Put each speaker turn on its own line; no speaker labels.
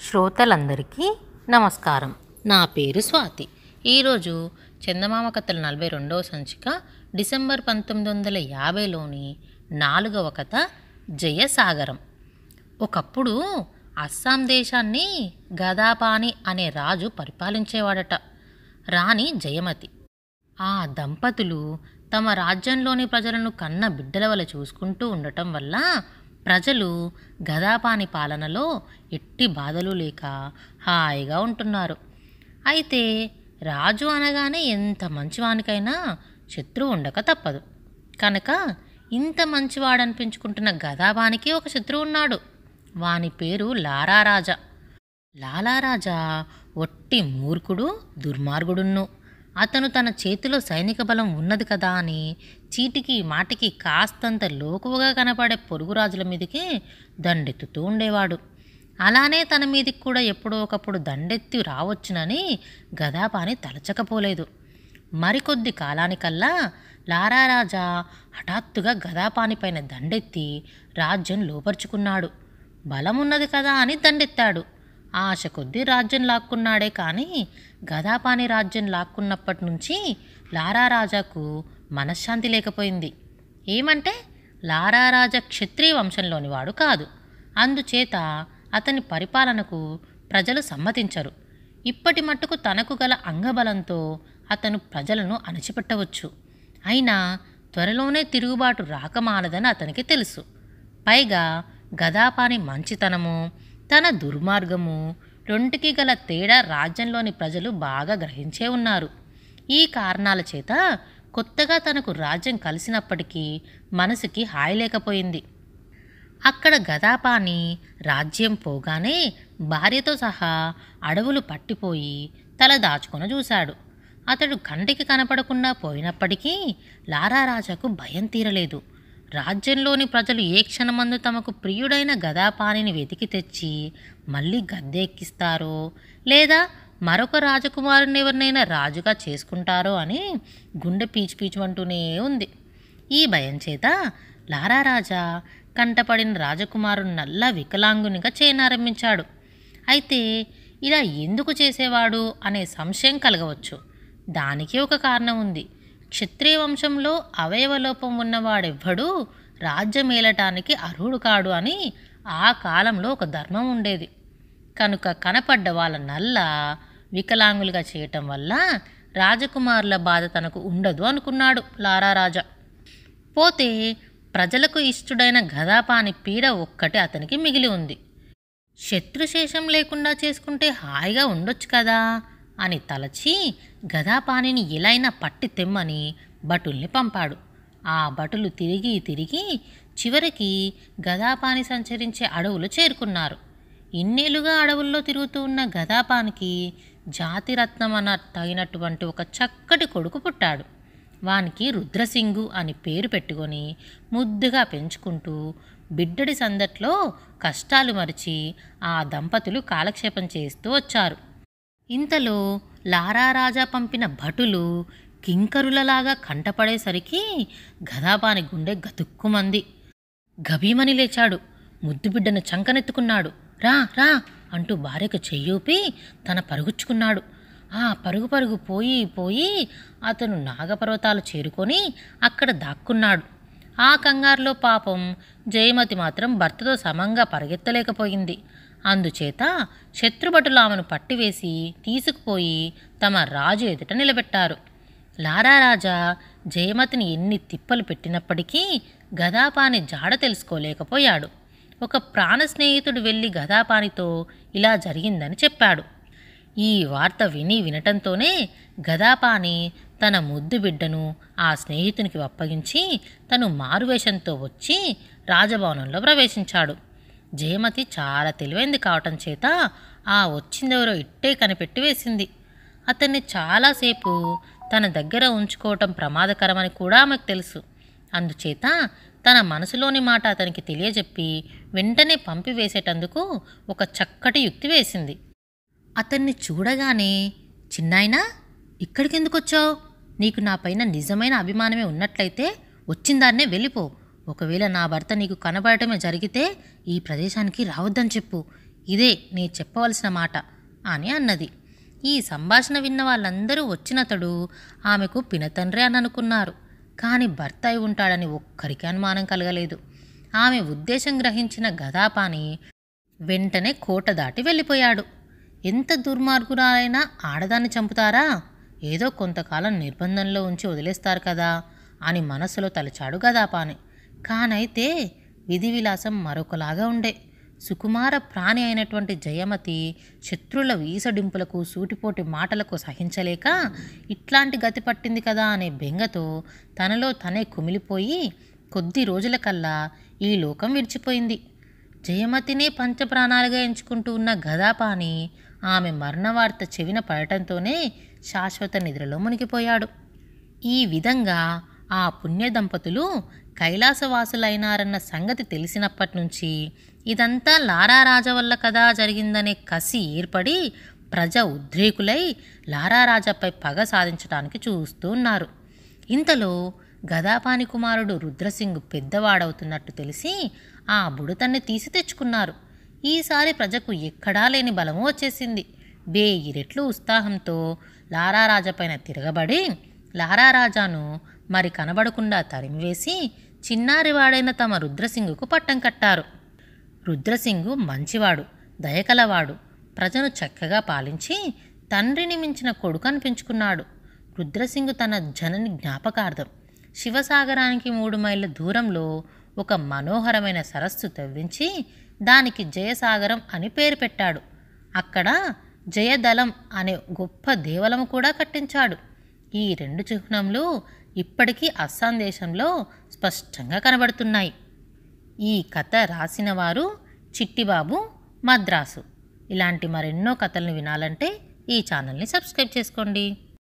శ్రోతలందరికీ నమస్కారం. నా పేరు స్వాతి. ఈరోజు చందమామ కథల నలభై రెండవ సంచిక డిసెంబర్ పంతొమ్మిది వందల యాభైలోని నాలుగవ కథ జయసాగరం. ఒకప్పుడు అస్సాం దేశాన్ని గదాపాని అనే రాజు పరిపాలించేవాడట రాణి జయమతి. ఆ దంపతులు తమ రాజ్యంలోని ప్రజలను కన్న బిడ్డల వల్ల చూసుకుంటూ ఉండటం వల్ల ప్రజలు గదాపాని పాలనలో ఎట్టి బాధలు లేక హాయిగా ఉంటున్నారు. అయితే రాజు అనగానే ఎంత మంచివానికైనా శత్రువు ఉండక తప్పదు. కనుక ఇంత మంచివాడనిపించుకుంటున్న గదాబానికి ఒక శత్రువు ఉన్నాడు. వాని పేరు లారారాజా. లాలారాజా ఒట్టి మూర్ఖుడు దుర్మార్గుడున్ను. అతను తన చేతిలో సైనిక బలం ఉన్నది కదా అని చీటికి మాటికి కాస్తంత లోకువగా కనపడే పొరుగురాజుల మీదకి దండెత్తుతూ ఉండేవాడు. అలానే తన మీదికి కూడా ఎప్పుడో ఒకప్పుడు దండెత్తి రావచ్చునని గదాపాని తలచకపోలేదు. మరికొద్ది కాలానికల్లా లారారాజా హఠాత్తుగా గదాపానిపైన దండెత్తి రాజ్యం లోపరుచుకున్నాడు. బలమున్నది కదా అని దండెత్తాడు. ఆశ కొద్దీ రాజ్యం లాక్కున్నాడే కానీ గదాపాని రాజ్యం లాక్కున్నప్పటి నుంచి లారారాజాకు మనశ్శాంతి లేకపోయింది. ఏమంటే లారారాజా క్షత్రియ వంశంలోని వాడు కాదు. అందుచేత అతని పరిపాలనకు ప్రజలు సమ్మతించరు. ఇప్పటి మట్టుకు తనకు గల అంగబలంతో అతను ప్రజలను అణచిపెట్టవచ్చు. అయినా త్వరలోనే తిరుగుబాటు రాకమానదని అతనికి తెలుసు. పైగా గదాపాని మంచితనము తన దుర్మార్గము రెంటికి గల తేడా రాజ్యంలోని ప్రజలు బాగా గ్రహించే ఉన్నారు. ఈ కారణాల చేత కొత్తగా తనకు రాజ్యం కలిసినప్పటికీ మనసుకి హాయి లేకపోయింది. అక్కడ గదాపాని రాజ్యం పోగానే భార్యతో సహా అడవులు పట్టిపోయి తల దాచుకొని చూశాడు. అతడు కంటికి కనపడకుండా పోయినప్పటికీ లారారాజాకు భయం తీరలేదు. రాజ్యంలోని ప్రజలు ఏ క్షణమందు తమకు ప్రియుడైన గదాపాణిని వెతికి తెచ్చి మళ్ళీ గద్దెక్కిస్తారో లేదా మరొక రాజకుమారుని ఎవరినైనా రాజుగా చేసుకుంటారో అని గుండె పీచు పీచుమంటూనే ఉంది. ఈ భయం చేత లారారాజా కంటపడిన రాజకుమారుని నల్ల వికలాంగునిగా చేయనారంభించాడు అయితే ఇలా ఎందుకు చేసేవాడు అనే సంశయం కలగవచ్చు. దానికి ఒక కారణం ఉంది. క్షత్రియ వంశంలో అవయవలోపం ఉన్నవాడెవ్వడూ రాజ్యమేలటానికి అర్హుడు కాడు అని ఆ కాలంలో ఒక ధర్మం ఉండేది. కనుక కనపడ్డ వాళ్ళ నల్ల వికలాంగులుగా చేయటం వల్ల రాజకుమారుల బాధ తనకు ఉండదు అనుకున్నాడు లారారాజా పోతే ప్రజలకు ఇష్టుడైన గదాపాని పీడ ఒక్కటే అతనికి మిగిలి ఉంది. శత్రుశేషం లేకుండా చేసుకుంటే హాయిగా ఉండొచ్చు కదా అని తలచి గదాపానిని ఎలైనా పట్టి తెమ్మని భటుల్ని పంపాడు. ఆ భటులు తిరిగి తిరిగి చివరికి గదాపాని సంచరించే అడవులు చేరుకున్నారు. ఇన్నేళ్ళుగా అడవుల్లో తిరుగుతూ ఉన్న గదాపానికి జాతిరత్నం అన్న తగినటువంటి ఒక చక్కటి కొడుకు పుట్టాడు. వానికి రుద్రసింగు అని పేరు పెట్టుకొని ముద్దుగా పెంచుకుంటూ బిడ్డడి సందట్లో కష్టాలు మరిచి ఆ దంపతులు కాలక్షేపం చేస్తూ వచ్చారు. ఇంతలో లారారాజా పంపిన భటులు కింకరులలాగా కంటపడేసరికి గదాపాని గుండె గతుక్కుమంది. గభీమని లేచాడు. ముద్దుబిడ్డను చంకనెత్తుకున్నాడు. రా రా అంటూ భార్యకు చెయ్యూపి తన పరుగుచ్చుకున్నాడు. ఆ పరుగు పరుగు పోయి పోయి అతను నాగపర్వతాలు చేరుకొని అక్కడ దాక్కున్నాడు. ఆ కంగారులో పాపం జయమతి మాత్రం భర్తతో సమంగా పరిగెత్తలేకపోయింది. అందుచేత శత్రుభటులు ఆమెను పట్టివేసి తీసుకుపోయి తమ రాజు ఎదుట నిలబెట్టారు. లారారాజా జయమతిని ఎన్ని తిప్పలు పెట్టినప్పటికీ గదాపాని జాడ తెలుసుకోలేకపోయాడు. ఒక ప్రాణ స్నేహితుడు వెళ్ళి గదాపానితో ఇలా జరిగిందని చెప్పాడు. ఈ వార్త విని వినటంతోనే గదాపాని తన ముద్దు బిడ్డను ఆ స్నేహితునికి అప్పగించి తను మారువేషంతో వచ్చి రాజభవనంలో ప్రవేశించాడు. జయమతి చాలా తెలివైంది కావటం చేత ఆ వచ్చిందెవరో ఇట్టే కనిపెట్టి వేసింది. అతన్ని చాలాసేపు తన దగ్గర ఉంచుకోవటం ప్రమాదకరమని కూడా ఆమెకు తెలుసు. అందుచేత తన మనసులోని మాట అతనికి తెలియజెప్పి వెంటనే పంపివేసేటందుకు ఒక చక్కటి యుక్తి వేసింది. అతన్ని చూడగానే చిన్నాయనా ఇక్కడికెందుకు వచ్చావు నీకు నా పైన నిజమైన అభిమానమే ఉన్నట్లయితే వచ్చిందాన్నే వెళ్ళిపో. ఒకవేళ నా భర్త నీకు కనబడటమే జరిగితే ఈ ప్రదేశానికి రావద్దని చెప్పు. ఇదే నీ చెప్పవలసిన మాట అని అన్నది. ఈ సంభాషణ విన్న వాళ్ళందరూ వచ్చినతడు ఆమెకు పినతండ్రి అని అనుకున్నారు. కానీ భర్త అయి ఉంటాడని ఒక్కరికి అనుమానం కలగలేదు. ఆమె ఉద్దేశం గ్రహించిన గదాపాని వెంటనే కోట దాటి వెళ్ళిపోయాడు. ఎంత దుర్మార్గురాలైనా ఆడదాన్ని చంపుతారా? ఏదో కొంతకాలం నిర్బంధంలో ఉంచి వదిలేస్తారు కదా అని మనసులో తలచాడు గదాపాని. కానైతే విధి విలాసం మరొకలాగా ఉండే. సుకుమార ప్రాణి అయినటువంటి జయమతి శత్రుల వీసడింపులకు సూటిపోటి మాటలకు సహించలేక ఇట్లాంటి గతి పట్టింది కదా అనే బెంగతో తనలో తనే కుమిలిపోయి కొద్ది రోజులకల్లా ఈ లోకం విడిచిపోయింది. జయమతినే పంచప్రాణాలుగా ఎంచుకుంటూ ఉన్న గదాపాని ఆమె మరణవార్త చెవిన పడటంతోనే శాశ్వత నిద్రలో మునిగిపోయాడు. ఈ విధంగా ఆ పుణ్య దంపతులు కైలాసవాసులైనారన్న సంగతి తెలిసినప్పటి నుంచి ఇదంతా లారా రాజా వల్ల కదా జరిగిందనే కసి ఏర్పడి ప్రజ ఉద్రేకులై లారా రాజాపై పగ సాధించడానికి చూస్తూ ఉన్నారు. ఇంతలో గదాపాని కుమారుడు రుద్రసింగ్ పెద్దవాడవుతున్నట్టు తెలిసి ఆ బుడతన్ని తీసి తెచ్చుకున్నారు. ఈసారి ప్రజకు ఎక్కడా లేని బలము వచ్చేసింది. వేయి రెట్లు ఉత్సాహంతో లారారాజపైన తిరగబడి లారారాజాను మరి కనబడకుండా తరిమివేసి చిన్నారివాడైన తమ రుద్రసింగుకు పట్టం కట్టారు. రుద్రసింగు మంచివాడు దయకలవాడు. ప్రజను చక్కగా పాలించి తండ్రిని మించిన కొడుకు అనిపించుకున్నాడు. రుద్రసింగు తన జనని జ్ఞాపకార్థం శివసాగరానికి మూడు మైళ్ళ దూరంలో ఒక మనోహరమైన సరస్సు తవ్వించి దానికి జయసాగరం అని పేరు పెట్టాడు. అక్కడ జయదళం అనే గొప్ప దేవలము కూడా కట్టించాడు. ఈ రెండు చిహ్నములు ఇప్పటికీ అస్సాం దేశంలో స్పష్టంగా కనబడుతున్నాయి. ఈ కథ రాసిన వారు చిట్టిబాబు మద్రాసు. ఇలాంటి మరెన్నో కథలను వినాలంటే ఈ ఛానల్ని సబ్స్క్రైబ్ చేసుకోండి.